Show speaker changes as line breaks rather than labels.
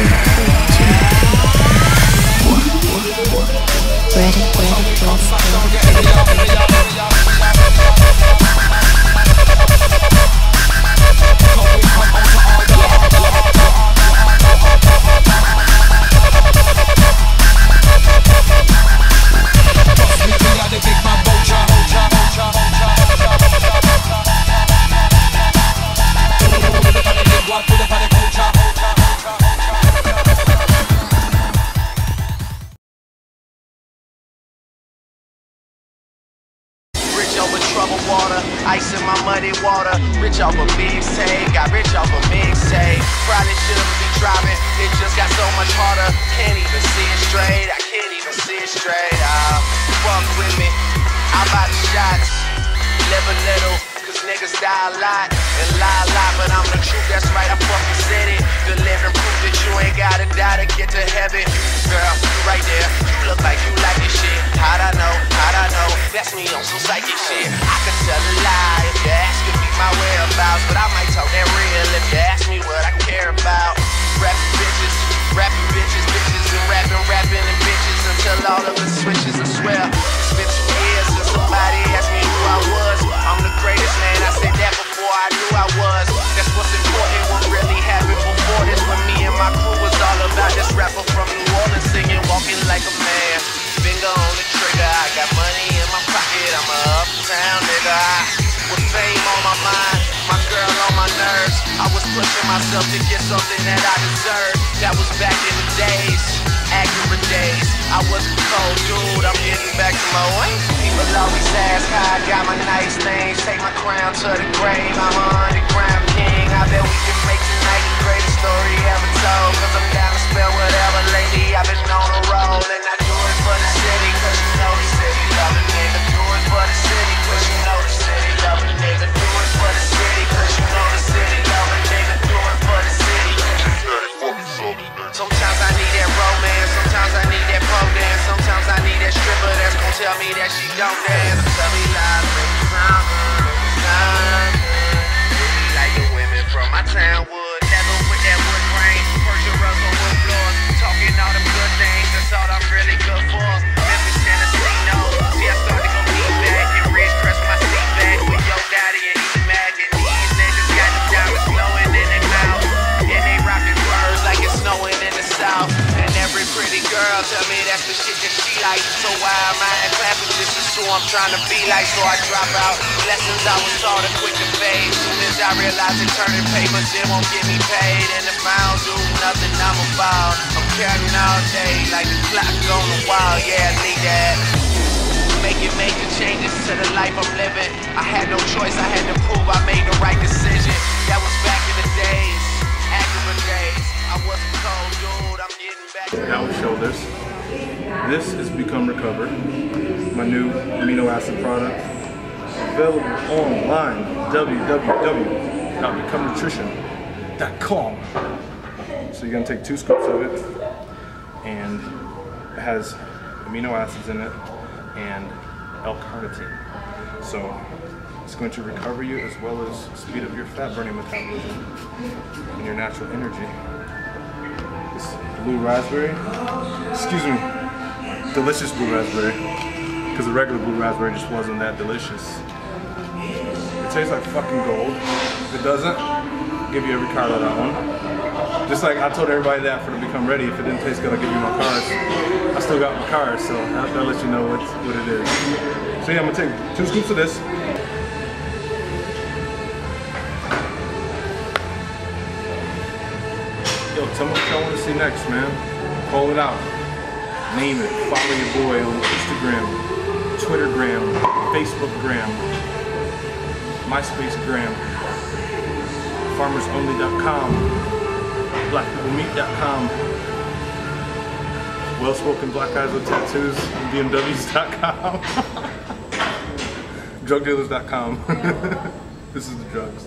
Thank you. Troubled water, ice in my muddy water. Rich off a save, got rich off a save. Probably shouldn't be driving, it just got so much harder. Can't even see it straight, I can't even see it straight. Ah, fuck with me, I'm about the shots. Live a little, cause niggas die a lot and lie a lot, but I'm the truth, that's right, I fucking said it. The living proof that you ain't gotta die to get to heaven. Girl, right there, you look like you like this shit. How'd I know? How'd I know? That's me on some psychic shit. I could tell a lie if you ask me my whereabouts, but I might talk that real if you ask me what I care about. Rapping bitches, rapping bitches, bitches, and rapping, rapping, and bitches until all of it switches. I swear, myself to get something that I deserve. That was back in the days, accurate days. I was a cold dude, I'm getting back to my way. People always ask how I got my nice things. Take my crown to the grave, I'm underground me that she don't dance. Tell me lies, make me sound make me sound. Like the women from my town girl tell me that's the shit that she like. So why am I in class with this? Is who I'm trying to be like. So I drop out lessons I was taught to quick to fade. Soon as I realize it turning papers, it won't get me paid. And if I don't do nothing, I'm about. I'm counting all day like the clock on the wall. Yeah, I need that. Making major changes to the life I'm living. I had no choice, I had to prove I made the right decision. That was back in the days, accurate days. I wasn't cold
out shoulders. This This is Become Recover, my new amino acid product. Available online, www.becomenutrition.com. So you're gonna take two scoops of it, and it has amino acids in it and L-carnitine. So It's going to recover you as well as speed up your fat burning metabolism and your natural energy. Blue raspberry, excuse me, delicious blue raspberry, because the regular blue raspberry just wasn't that delicious. It tastes like fucking gold. If it doesn't, I'll give you every car that I own. Just like I told everybody that for to become ready. If it didn't taste good, I'll give you my cars. I still got my cars, so that, that'll let you know what, what it is. So yeah, I'm gonna take two scoops of this. Tell me what y'all want to see next, man. Call it out. Name it. Follow your boy on Instagram, Twittergram, Facebookgram, MySpacegram, FarmersOnly.com, BlackPeopleMeet.com, Well-spoken black guys with tattoos, BMWs.com, DrugDealers.com. this is the drugs.